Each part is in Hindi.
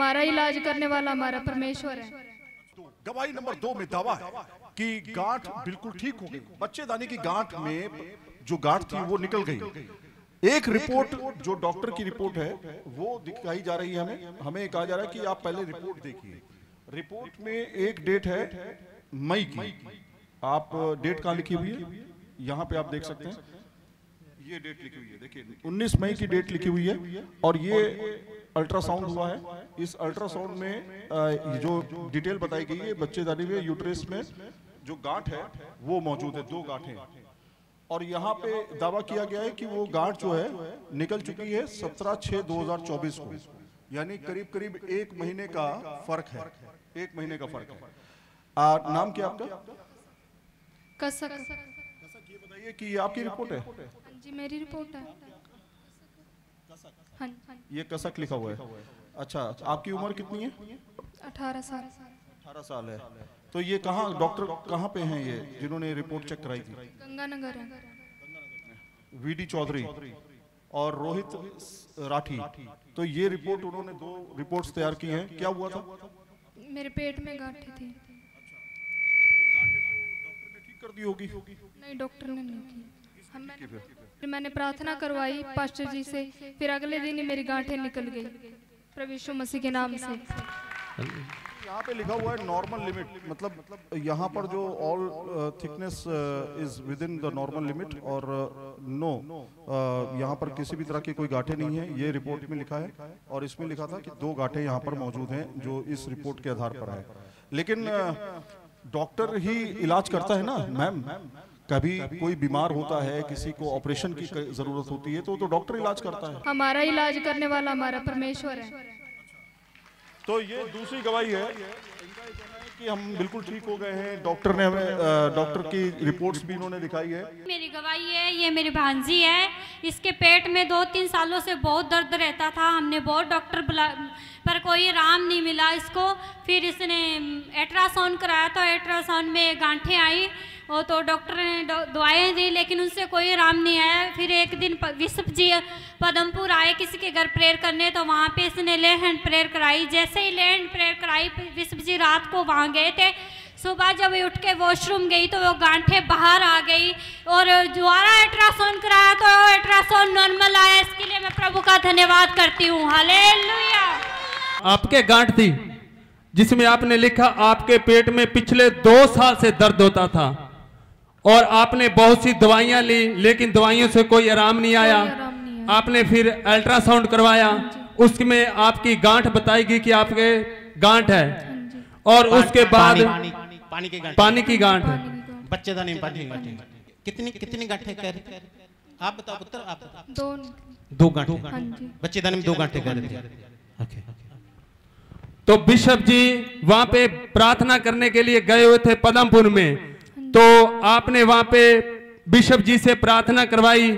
हमारा इलाज करने वाला हमारा परमेश्वर है। तो गवाही नंबर दो में दावा है कि गांठ बिल्कुल ठीक हो गई। बच्चेदानी की गांठ में जो गांठ थी वो निकल गई। एक रिपोर्ट जो डॉक्टर की रिपोर्ट है, वो दिखाई जा रही है हमें। हमें कहा जा रहा है कि आप पहले रिपोर्ट देखिए। रिपोर्ट में एक डेट है, मई की। आप डेट कहाँ लिखी हुई है? यहाँ पे आप देख सकते हैं। ये डेट लिखी हुई है देखिए 19 मई की डेट लिखी हुई है और ये अल्ट्रासाउंड हुआ है। इस अल्ट्रासाउंड में जो डिटेल बताई गई है बच्चेदानी में यूट्रेस में जो गांठ है वो मौजूद है दो गांठें। और यहाँ पे दावा किया गया है कि वो गांठ जो है निकल चुकी है 17 छह 2024 को। यानी करीब करीब एक महीने का फ़र्क है। एक महीने का फ़र्क है। आ, नाम क्या आपका? कसक। ये बताइए कि ये आपकी रिपोर्ट है? हाँ जी मेरी रिपोर्ट है। हाँ ये कसक लिखा हुआ है। अच्छा आपकी उम्र कितनी है? अठारह साल। अठारह साल है। तो ये कहाँ डॉक्टर कहाँ पे हैं ये जिन्होंने रिपोर्ट चेक कराई थी? गंगानगर है। वीडी चौधरी और रोहित राठी। तो ये रिपोर्ट उन्होंने दो रिपोर्ट्स तैयार की हैं। क्या हुआ था? मेरे पेट में गांठें थी। कर दी होगी। नहीं डॉक्टर ने नहीं की हम मैंने फिर। मैंने प्रार्थना करवाई पास्टर जी से। फिर अगले दिन ही मेरी गांठें निकल गई। प्रभु मसीह के नाम से। यहाँ पे लिखा हुआ है नॉर्मल लिमिट मतलब यहाँ पर जो all thickness is within the normal limit और नो यहाँ पर किसी भी तरह की कोई गांठें नहीं है। ये रिपोर्ट में लिखा है और इसमें लिखा था कि दो गांठें यहाँ पर मौजूद हैं जो इस रिपोर्ट के आधार पर है। लेकिन डॉक्टर ही इलाज करता है ना। मैम कभी कोई बीमार होता है किसी को ऑपरेशन की ज़रूरत होती है तो तो डॉक्टर इलाज करता है। हमारा इलाज करने वाला हमारा परमेश्वर है। तो ये दूसरी गवाही है इनका ये कहना है कि हम बिल्कुल ठीक हो गए हैं। डॉक्टर ने हमें डॉक्टर की रिपोर्ट्स भी इन्होंने दिखाई है। मेरी गवाही है, ये मेरी भांजी है। इसके पेट में दो तीन सालों से बहुत दर्द रहता था। हमने बहुत डॉक्टर बुला, पर कोई आराम नहीं मिला इसको। फिर इसने अल्ट्रासाउंड कराया तो अल्ट्रासाउंड में गांठें आई। और तो डॉक्टर ने दवाएँ दी, लेकिन उनसे कोई आराम नहीं आया। फिर एक दिन विश्व जी, पदमपुर आए किसी के घर प्रेयर करने तो वहाँ पे इसने ले हैंड प्रेयर कराई। जैसे ही ले हैंड प्रेयर कराई विश्व जी रात को वहाँ गए थे। सुबह जब उठ के वॉशरूम गई तो वो गांठे बाहर आ गई और दोबारा अल्ट्रासाउंड कराया तो अल्ट्रासाउंड नॉर्मल आया। इसके लिए मैं प्रभु का धन्यवाद करती हूँ। हालेलुया। आपके गांठ थी, जिसमें आपने लिखा, आपके पेट में पिछले दो साल से दर्द होता था। और आपने बहुत सी दवाइयाँ ली लेकिन दवाइयों से कोई आराम नहीं आया। आपने फिर अल्ट्रासाउंड करवाया। उसमें आपकी गांठ बताई गई कि आपके गांठ है। और उसके बाद पानी पानी की गांठ। पानी की गांठ। है बच्चेदानी में पानी की कितनी कितनी गांठें कह रहे आप बताओ पुत्र आप दो दो गांठें। हाँ जी। बच्चेदानी में दो गांठें कह रहे थे। ओके। तो बिशप जी वहाँ पे प्रार्थना करने के लिए गए हुए थे पदमपुर में। तो आपने वहाँ पे बिशप जी से प्रार्थना करवाई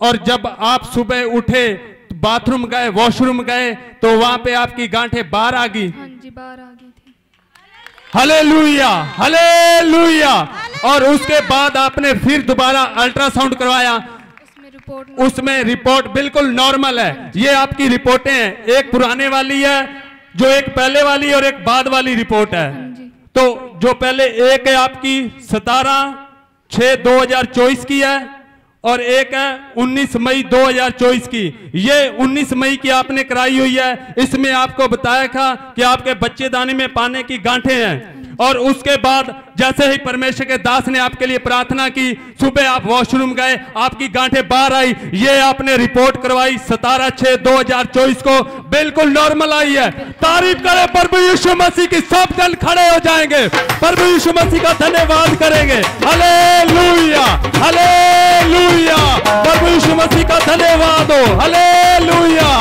और जब आप सुबह उठे तो बाथरूम गए वॉशरूम गए तो वहाँ पे आपकी गांठें बाहर आ गई। हाँ जी बाहर आ गई थी। Hallelujah hallelujah. और उसके बाद आपने फिर दोबारा अल्ट्रासाउंड करवाया। उसमें रिपोर्ट उसमें रिपोर्ट बिल्कुल नॉर्मल है। ये आपकी रिपोर्टें हैं। एक पुराने वाली है जो एक पहले वाली और एक बाद वाली रिपोर्ट है। तो जो पहले एक है आपकी सतारह छ दो हज़ार चौबीस की है, और एक है 19 मई 2024 की। ये 19 मई की आपने कराई हुई है। इसमें आपको बताया था कि आपके बच्चे बच्चेदानी में पाने की गांठें हैं। और उसके बाद जैसे ही परमेश्वर के दास ने आपके लिए प्रार्थना की, सुबह आप वॉशरूम गए, आपकी गांठें बाहर आई, ये आपने रिपोर्ट करवाई सतारह छह दो हज़ार चौबीस को। बिल्कुल नॉर्मल आई है। तारीफ़ करें, प्रभु यीशु मसीह की सब जन खड़े हो जाएँगे। प्रभु यीशु मसीह का धन्यवाद करेंगे। हले लुया हले लुया प्रभु यीशु मसीह का धन्यवाद हो। हले लुया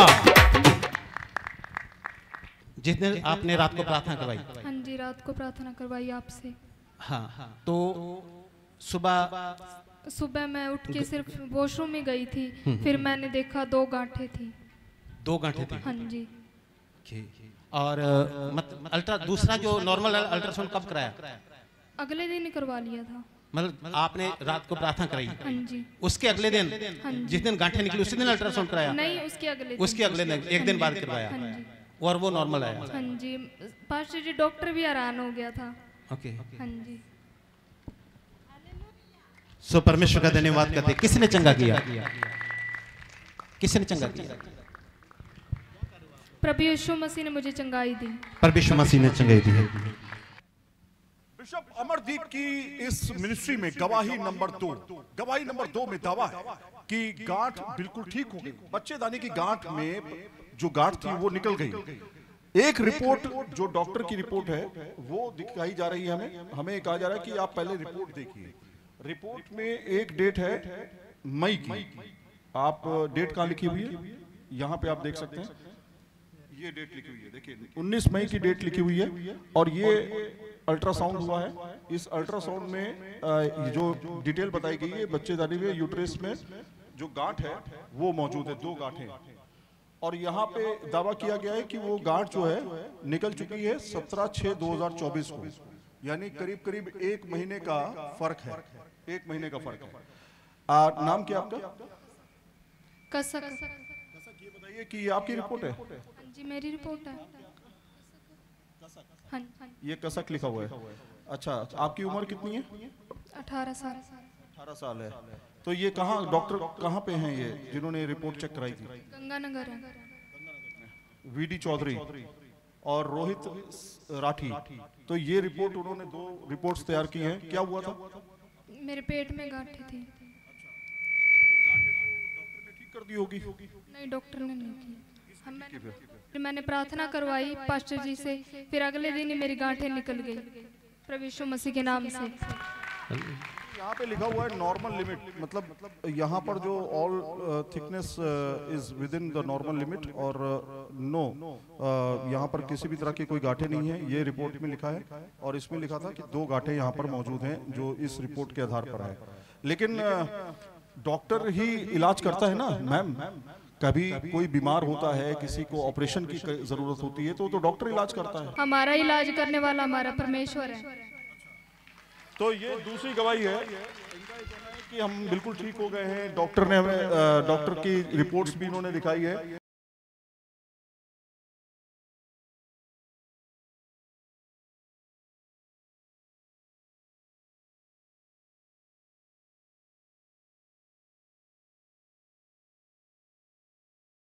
जिस दिन आपने रात को प्रार्थना करवाई। रात को प्रार्थना करवाई आपसे। हाँ तो सुबह सुबह मैं उठ के सिर्फ़ वॉशरूम में गई थी फिर मैंने देखा दो गांठें थी। दो गांठें थी? हाँ जी। और अ, मत अल्ट्रा दूसरा जो नॉर्मल अल्ट्रासाउंड कब कराया? अगले दिन ही करवा लिया था। मतलब आपने रात को प्रार्थना कराई? हाँ जी। उसके अगले दिन? हाँ जिस दिन गांठे निकली उसी दिन अल्ट्रासाउंड कराया? नहीं उसके अगले उसके अगले दिन एक दिन बाद। करवाया। हाँ जी। और वो नॉर्मल आया। हाँ जी पास्टर जी डॉक्टर भी हैरान हो गया था। ओके हाँ जी। सो परमेश्वर का धन्यवाद करते हैं। किसने चंगा किया? किसने चंगा किया? प्रभु यीशु मसीह ने मुझे चंगाई दी। परमेश्वर मसीह ने चंगाई दी है। बिशप अमरदीप की इस मिनिस्ट्री में गवाही नंबर दो। गवाही नंबर दो में दावा है कि गांठ बिल्कुल ठीक हो गई। बच्चेदानी की गांठ में जो गांठ थी वो निकल गई। एक रिपोर्ट जो डॉक्टर की रिपोर्ट है वो दिखाई जा रही है हमें। हमें कहा जा रहा है कि आप पहले रिपोर्ट देखिए। रिपोर्ट में एक डेट है मई की। आप डेट कहाँ लिखी हुई है? यहाँ पे आप देख सकते हैं। ये डेट लिखी हुई है देखिए। 19 मई की डेट लिखी हुई है और ये अल्ट्रासाउंड हुआ है। इस अल्ट्रासाउंड में जो डिटेल बताई गई है बच्चे बच्चेदानी में यूट्रेस में जो गांठ है वो मौजूद है दो गांठें। और यहाँ पे दावा किया गया है कि वो गांठ जो है निकल चुकी है 17 छह 2024 को। यानी करीब करीब एक महीने का फ़र्क है। एक महीने का फ़र्क है। आ, नाम क्या आपका? कसक। ये बताइए कि ये आपकी रिपोर्ट है? हाँ जी मेरी रिपोर्ट है। हाँ हाँ ये कसक लिखा हुआ है। अच्छा आपकी उम्र कितनी है? अठारह साल। अठारह साल है। तो ये कहाँ डॉक्टर कहाँ पे हैं ये जिन्होंने रिपोर्ट चेक कराई थी? गंगानगर है। वीडी चौधरी और रोहित राठी। तो ये रिपोर्ट उन्होंने दो रिपोर्ट्स तैयार की हैं। क्या हुआ था? मेरे पेट में गांठें थी। ठीक कर दी होगी। नहीं डॉक्टर ने नहीं की। हम मैंने फिर? मैंने प्रार्थना करवाई पास्टर जी से। फिर अगले दिन ही मेरी गांठें निकल गई। प्रभु मसीह के नाम से। यहाँ पे लिखा हुआ है नॉर्मल लिमिट मतलब यहाँ पर जो all thickness is within the normal limit और नो यहाँ पर किसी भी तरह की कोई गाठे नहीं है। ये रिपोर्ट में लिखा है और इसमें लिखा था कि दो गाठे यहाँ पर मौजूद हैं जो इस रिपोर्ट के आधार पर है। लेकिन डॉक्टर ही इलाज करता है ना मैम कभी कोई बीमार होता है, किसी को ऑपरेशन की ज़रूरत होती है तो तो डॉक्टर इलाज करता है। हमारा इलाज करने वाला हमारा परमेश्वर है। तो ये दूसरी गवाही है कि हम बिल्कुल ठीक हो गए हैं। डॉक्टर ने हमें डॉक्टर की रिपोर्ट्स भी इन्होंने दिखाई है।